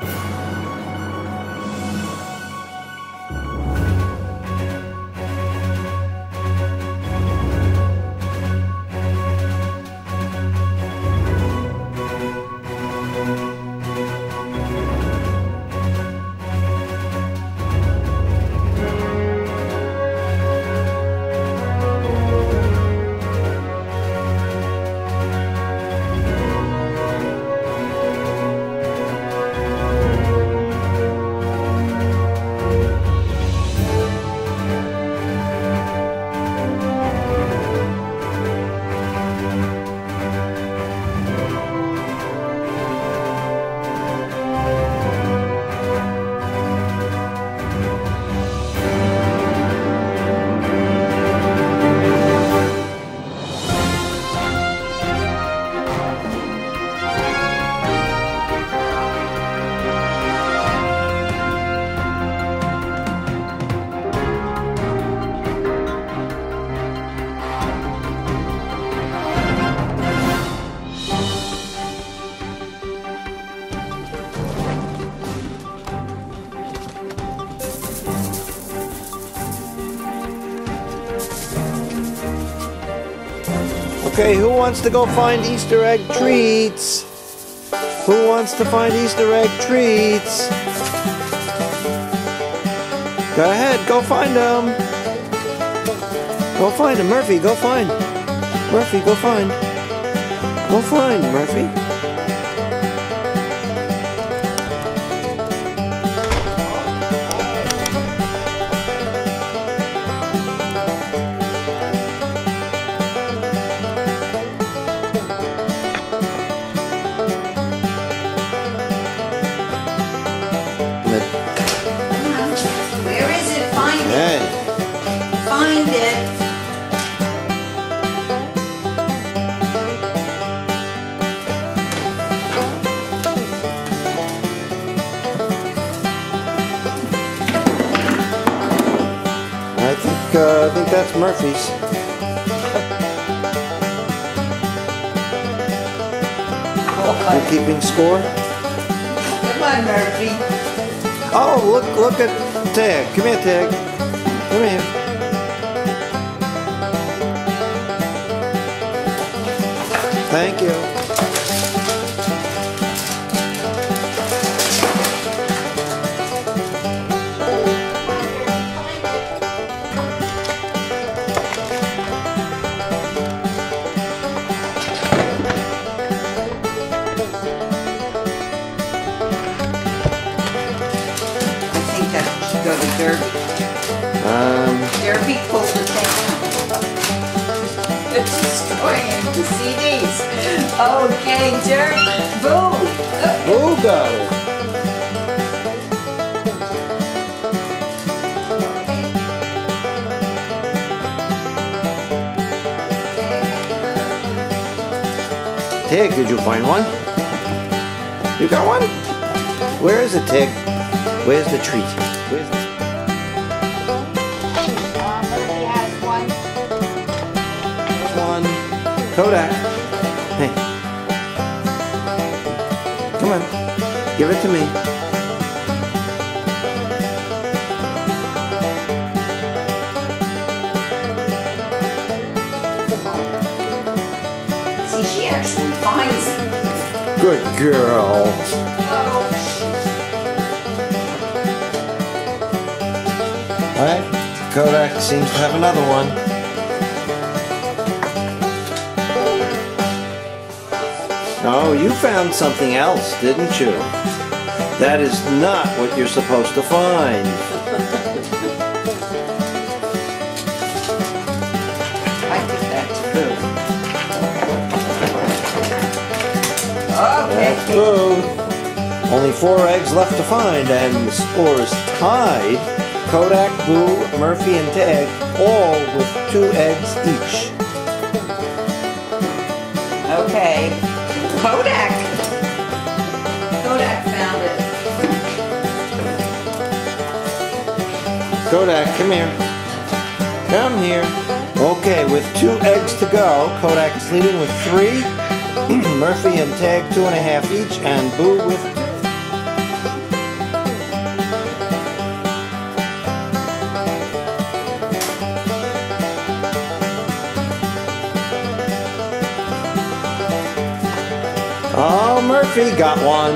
Bye. Okay, who wants to go find Easter egg treats? Who wants to find Easter egg treats? Go ahead, go find them. Go find them, Murphy, go find. Murphy, go find. Go find, Murphy. Uh, I think that's Murphy's. You're keeping score? Come on, Murphy. Oh, look, look at Tag. Come here, Tag. Come here. Thank you. CDs. Okay, Derby. Boo. who got it? Tig, did you find one? You got one? Where is it, Tig? Where's the treat? Where's the... Kodak. Hey. Come on. Give it to me. See, she actually finds it. Good girl. Oh, Alright. Kodak seems to have another one. Oh, you found something else, didn't you? That is not what you're supposed to find. I think that's boo. Okay. Boo. Only four eggs left to find, and the score is tied. Kodak, Boo, Murphy, and Tag, all with two eggs each. Okay. Kodak. Kodak found it. Kodak, come here. Come here. Okay, with two eggs to go, Kodak is leading with three. Murphy and Tag two and a half each, and Boo with Oh, Murphy got one.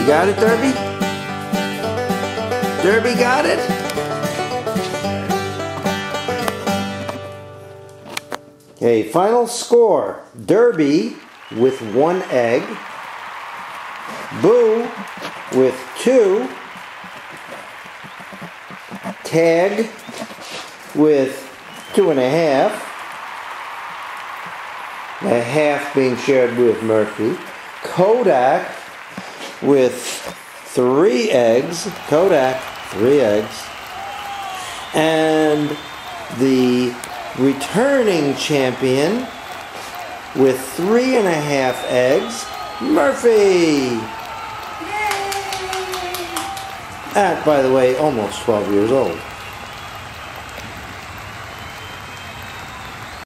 You got it, Derby? Derby got it? Okay, final score. Derby with one egg. Boo with two. Tag with two and a half. A half being shared with Murphy. Kodak with three eggs. Kodak, three eggs. And the returning champion with three and a half eggs, Murphy. At, by the way, almost 12 years old.